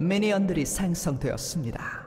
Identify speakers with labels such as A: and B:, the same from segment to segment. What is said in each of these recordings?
A: 미니언들이 생성되었습니다.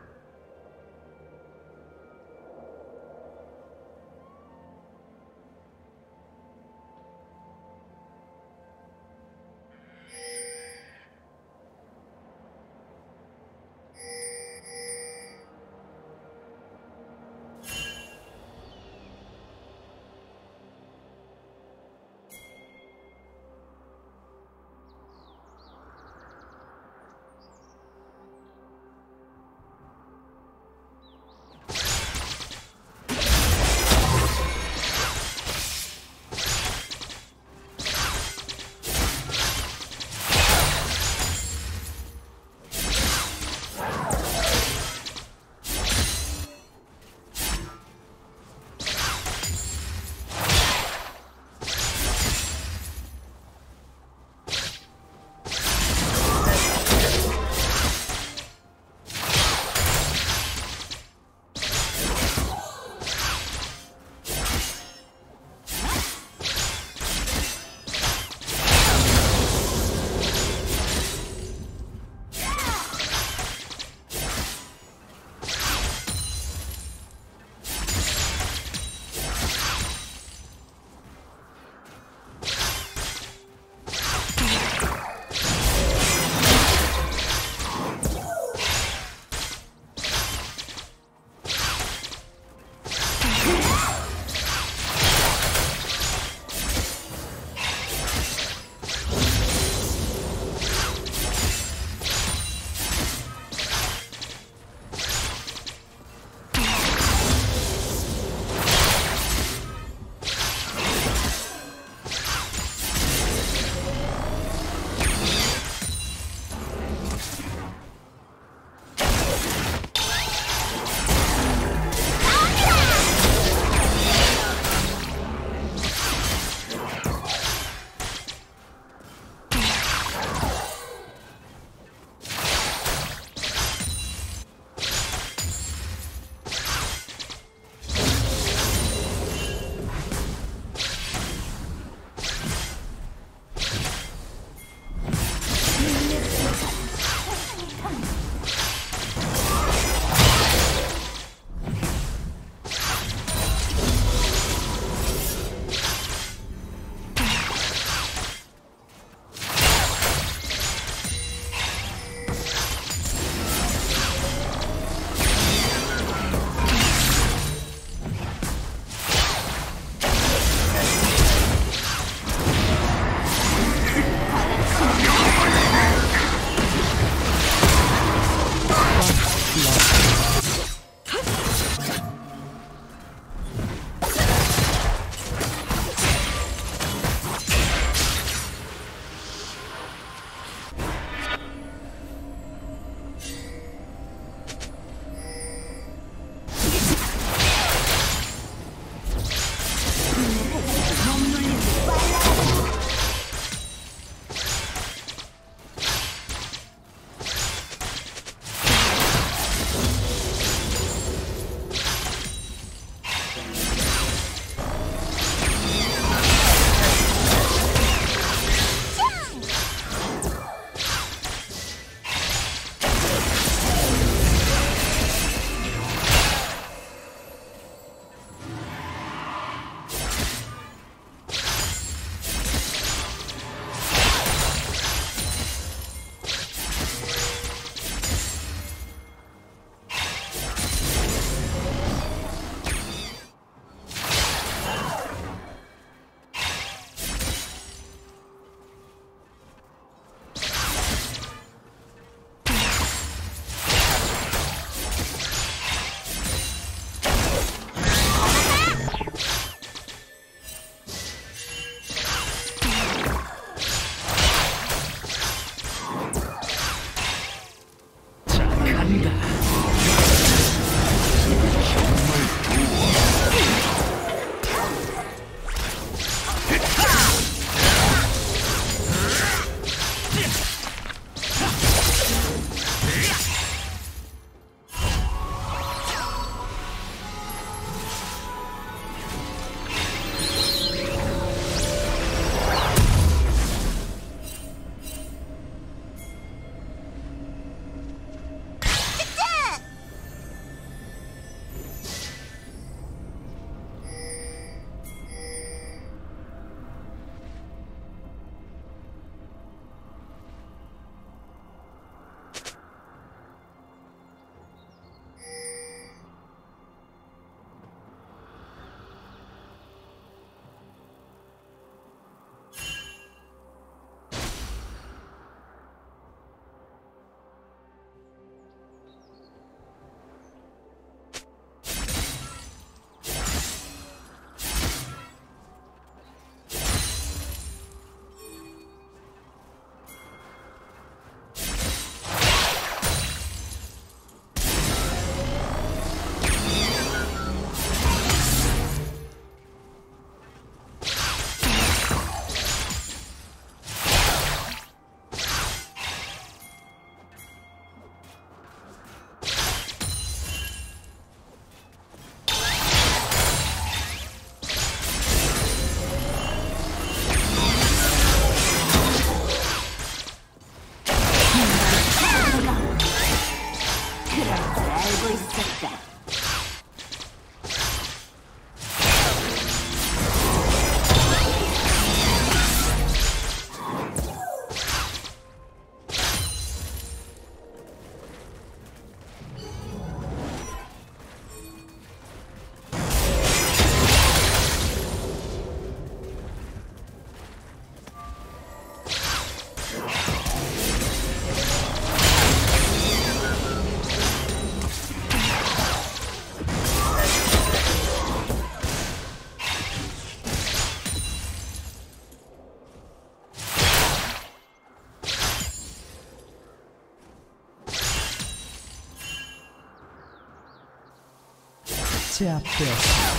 A: Chapter.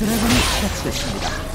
A: 드래곤이 처치됐습니다.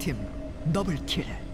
A: 팀 더블킬.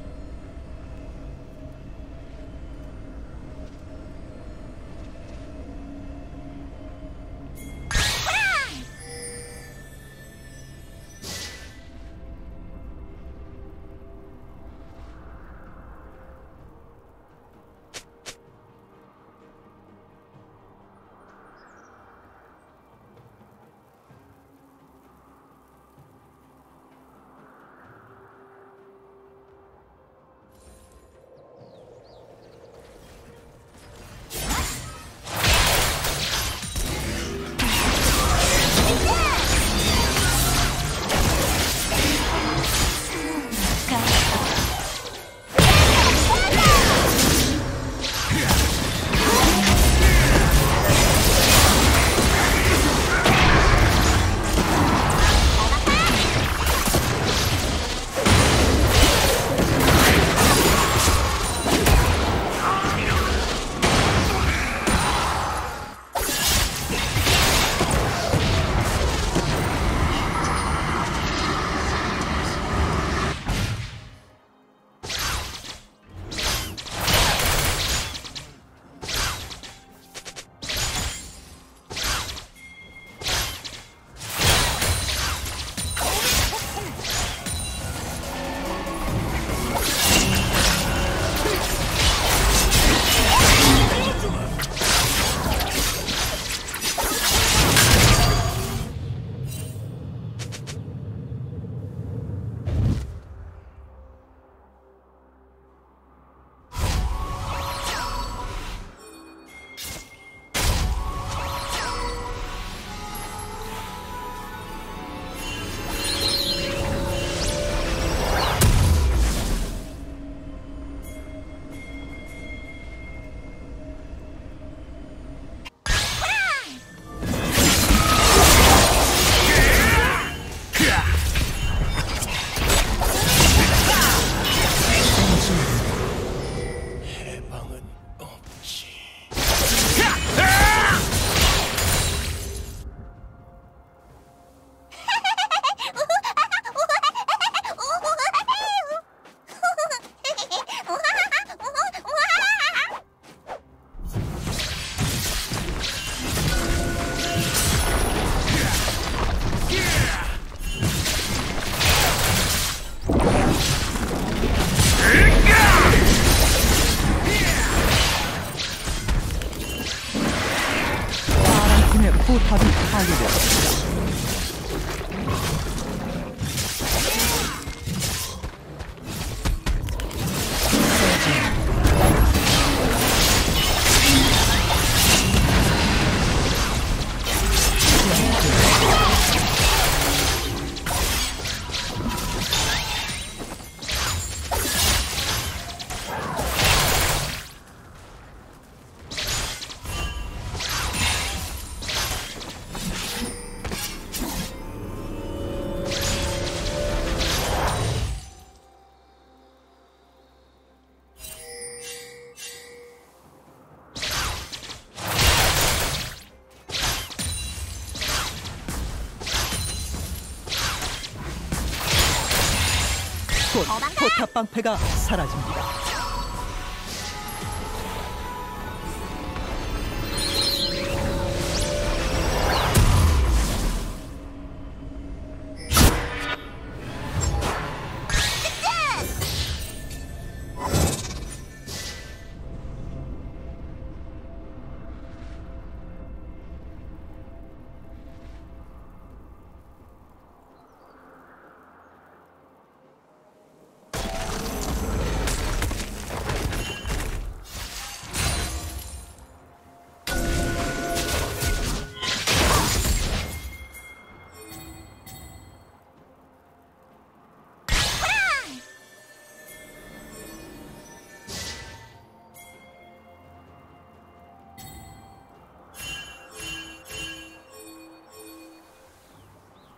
A: 곧 포탑 방패가 사라집니다.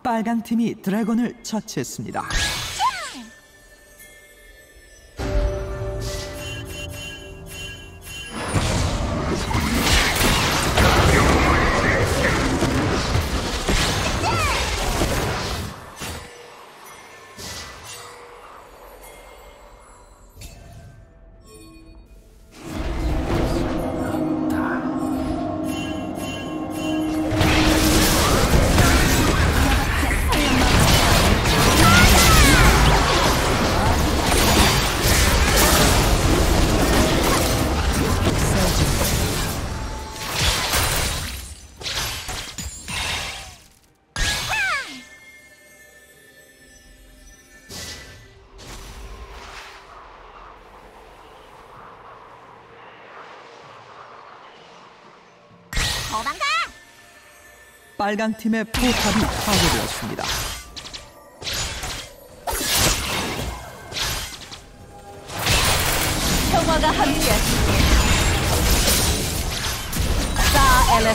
A: 빨강 팀이 드래곤을 처치했습니다.
B: 도망가!
A: 빨강 팀의 포탑이 파괴되었습니다.
B: 평화가 함께하시길. 사 엘레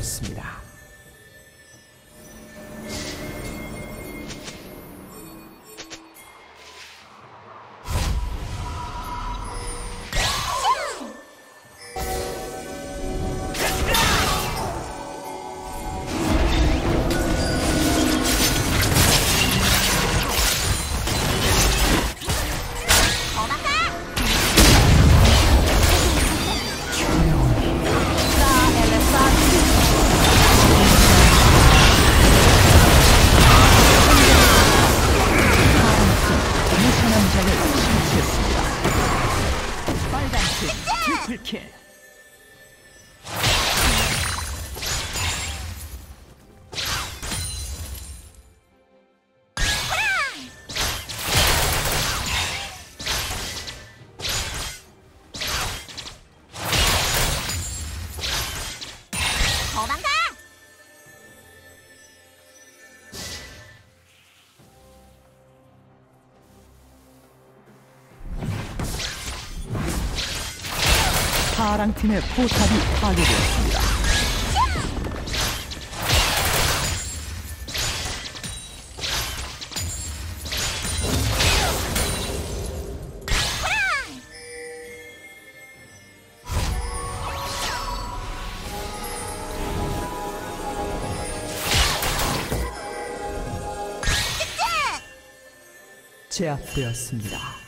A: 되었습니다. 팀의 포탑이 파괴되었습니다. 제압되었습니다.